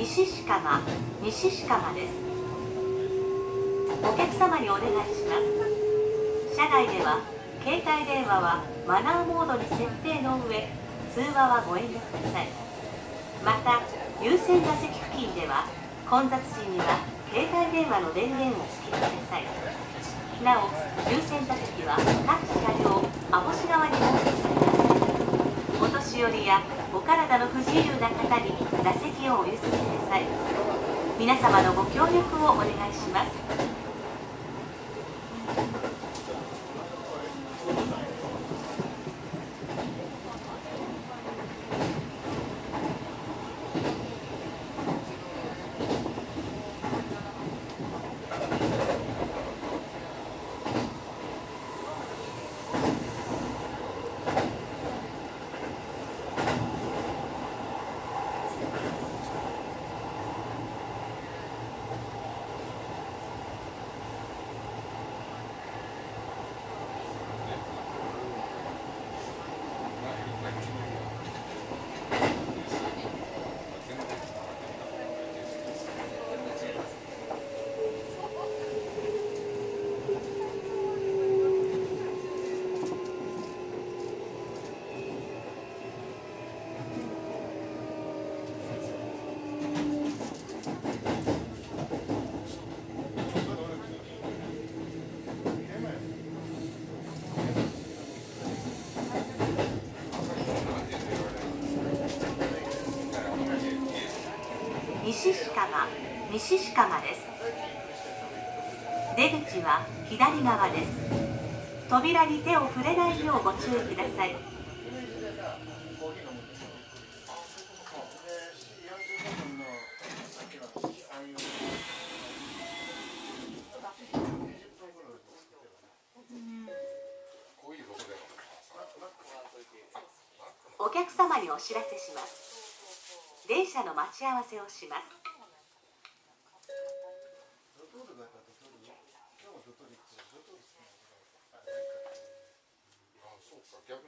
西鹿間西鹿間です。お客様にお願いします。車内では携帯電話はマナーモードに設定の上通話はご遠慮ください。また優先座席付近では混雑時には携帯電話の電源をつけてください。なお優先座席は各車両網干側に設けてあります。年寄りやお体の不自由な方に座席をお譲りください。皆様のご協力をお願いします。西鹿間西鹿間です。出口は左側です。扉に手を触れないようご注意ください。お客様にお知らせします電車の待ち合わせをしますドトールがやっぱドトール今日もドトール行ってドトール好きなんであそう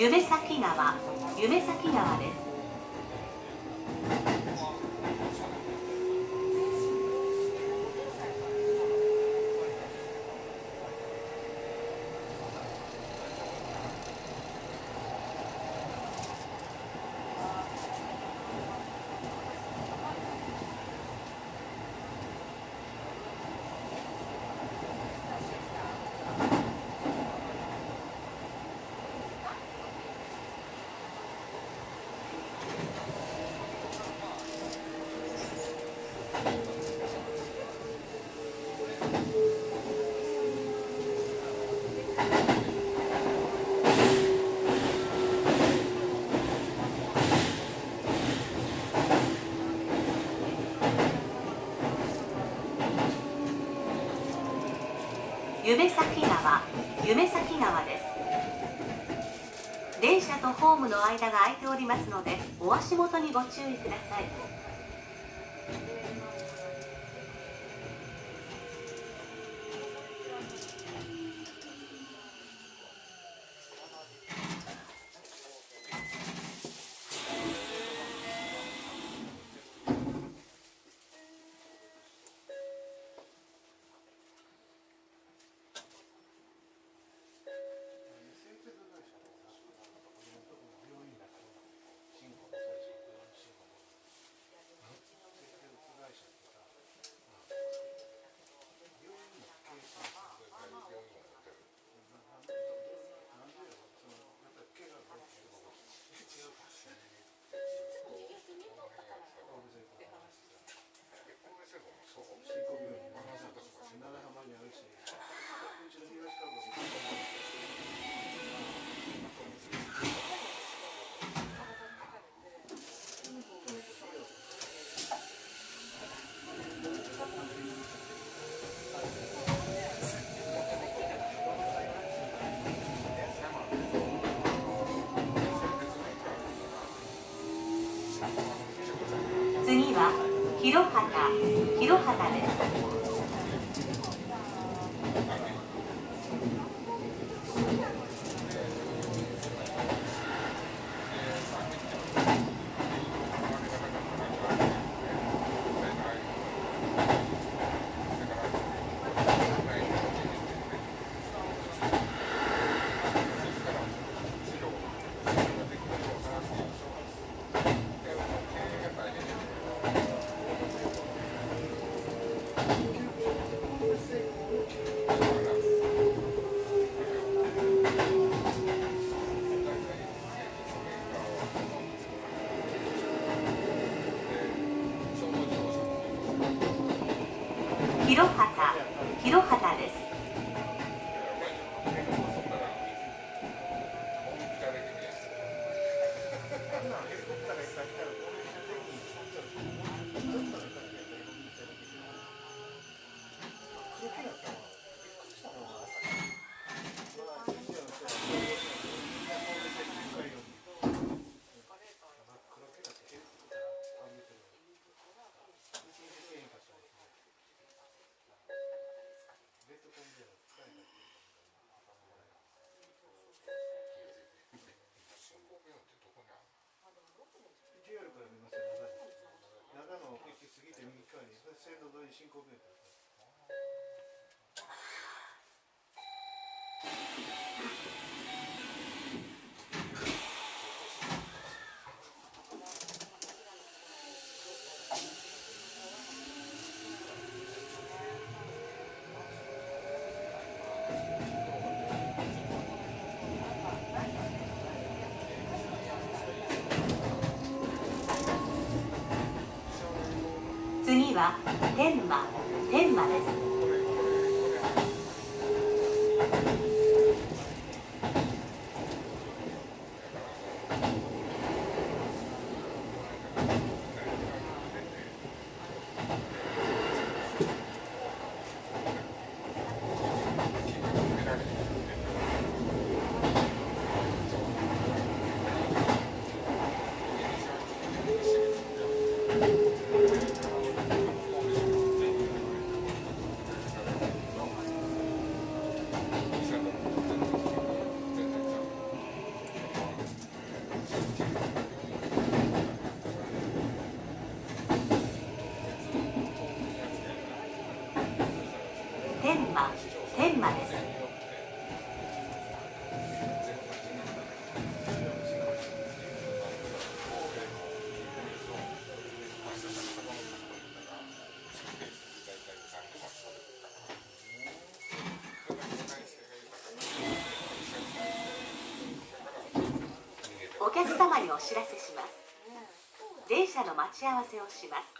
夢咲川夢咲川です。夢咲川夢咲川です。電車とホームの間が空いておりますのでお足元にご注意ください。清畑です。quirófano. 行き過ぎて右側に線路沿いに進行弁当は天馬天馬です。馬天馬です。お客様にお知らせします。電車の待ち合わせをします。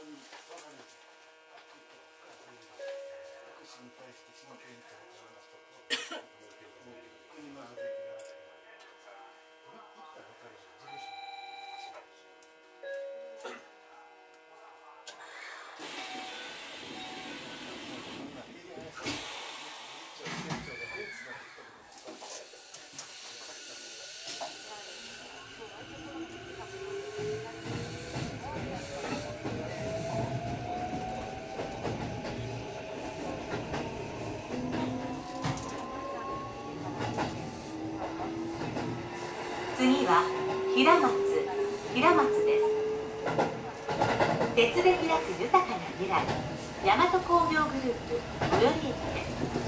当に我が身心配して真剣に戦いましたと。平松平松です。鉄で開く豊かな未来大和工業グループ最寄り駅です。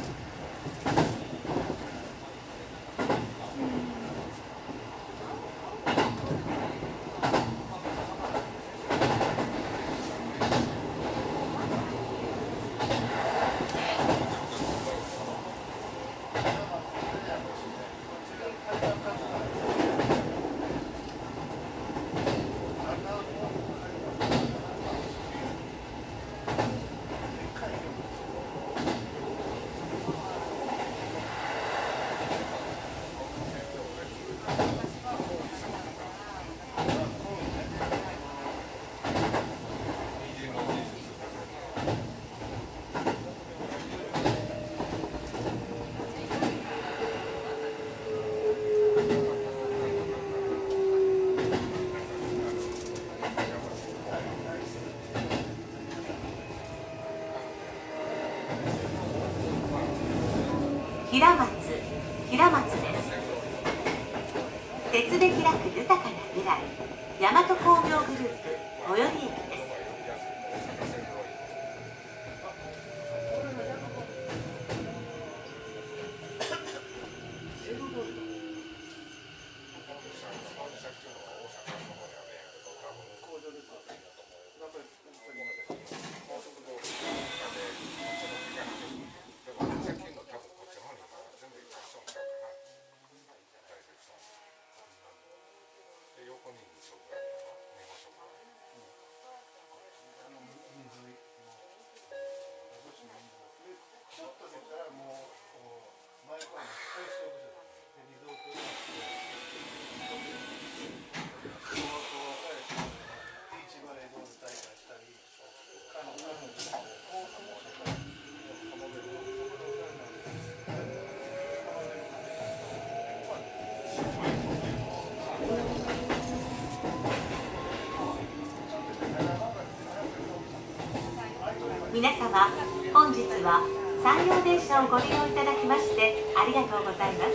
皆様本日は山陽電車をご利用いただきましてありがとうございます。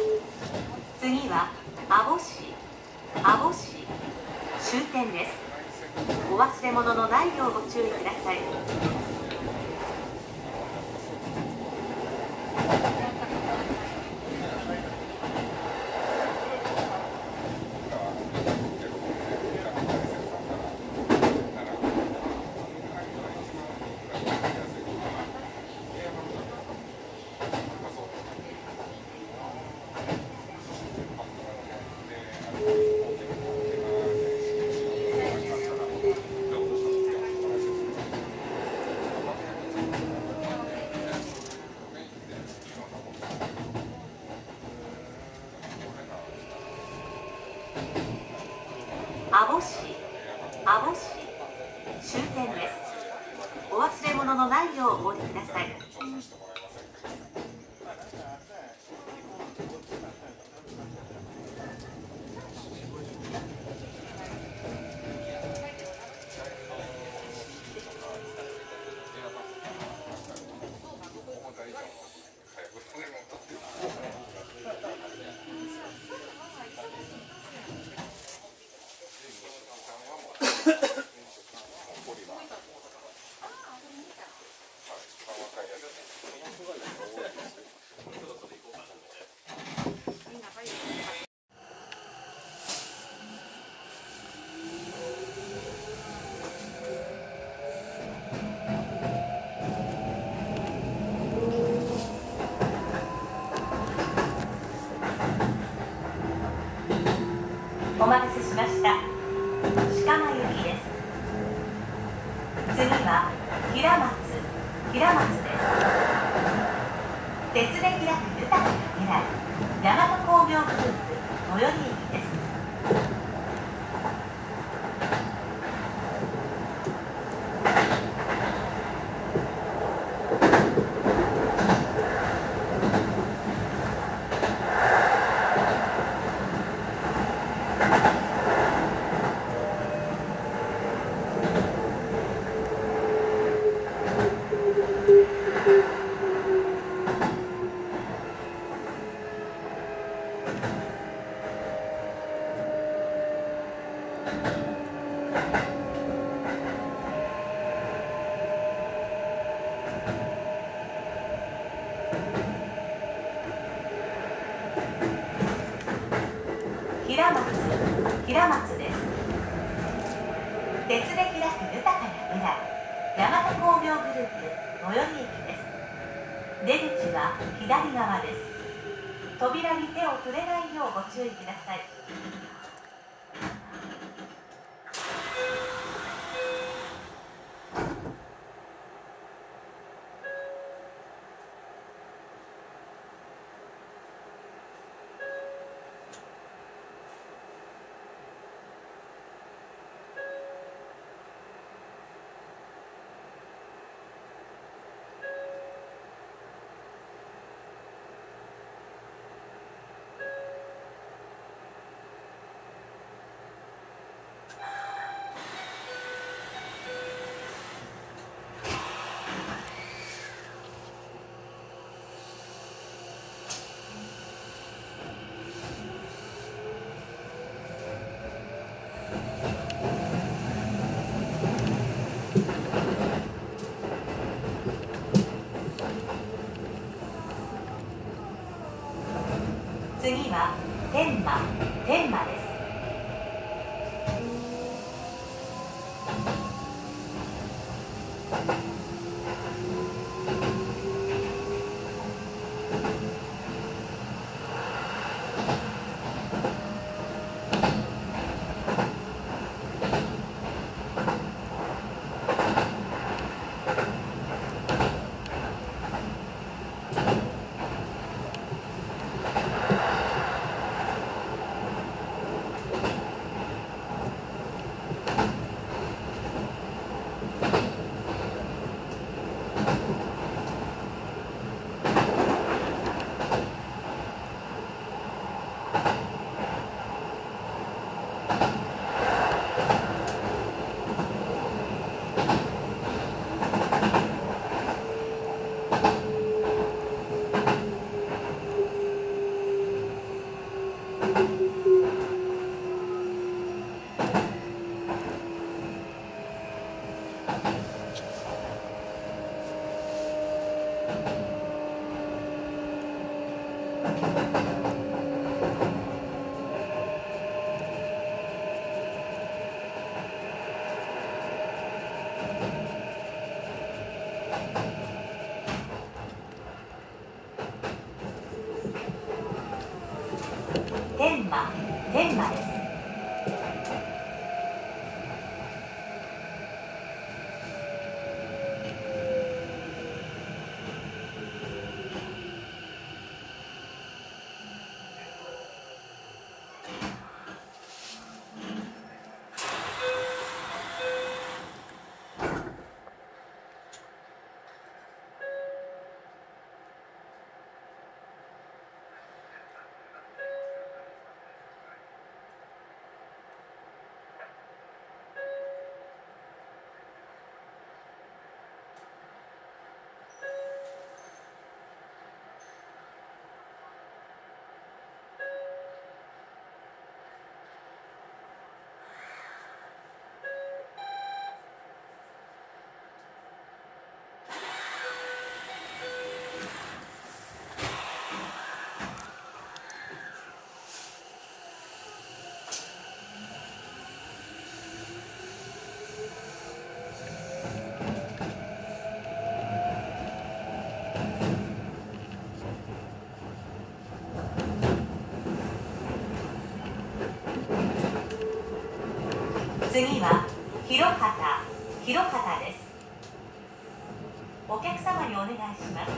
次は網干網干終点です。お忘れ物のないようご注意ください。あ。は天満天満です天満天満です。次は広畑。広畑です。お客様にお願いします。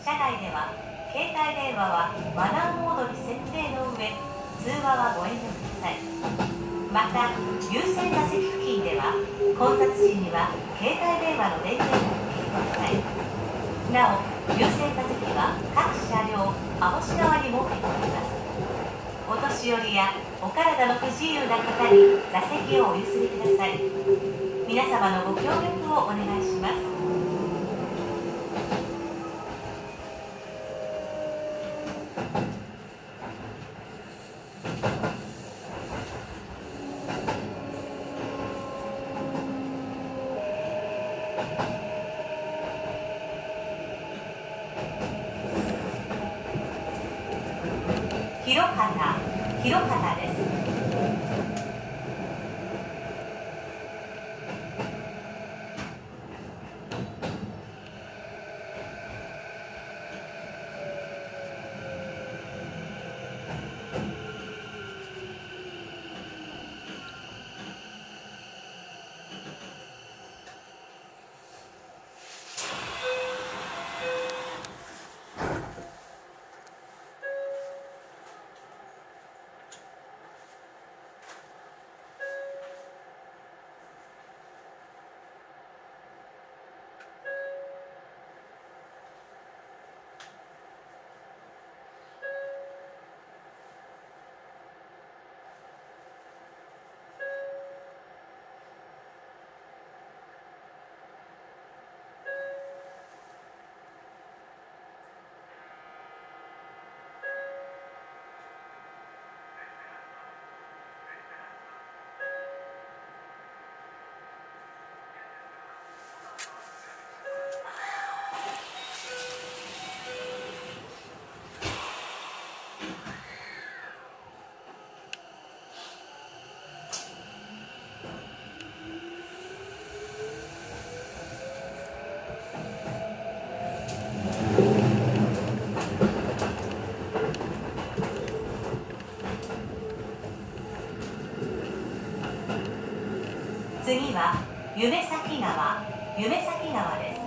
車内では携帯電話はマナーモードに設定の上通話はご遠慮ください。また優先座席付近では混雑時には携帯電話の電源を切ってください。なお優先座席は各車両青し側に設けております。お年寄りやお体の不自由な方に席をお譲りください。皆様のご協力をお願いします。夢咲川夢咲川です。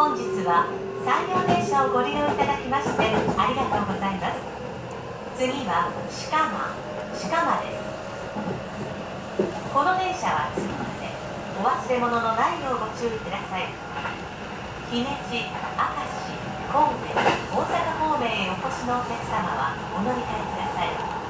本日は山陽電車をご利用いただきましてありがとうございます。次は鹿間鹿間です。この電車は次までお忘れ物のないようご注意ください。姫路明石神戸大阪方面へお越しのお客様はお乗り換えください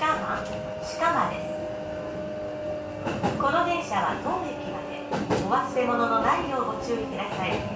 鹿間鹿間です。この電車は当駅までお忘れ物のないようご注意ください。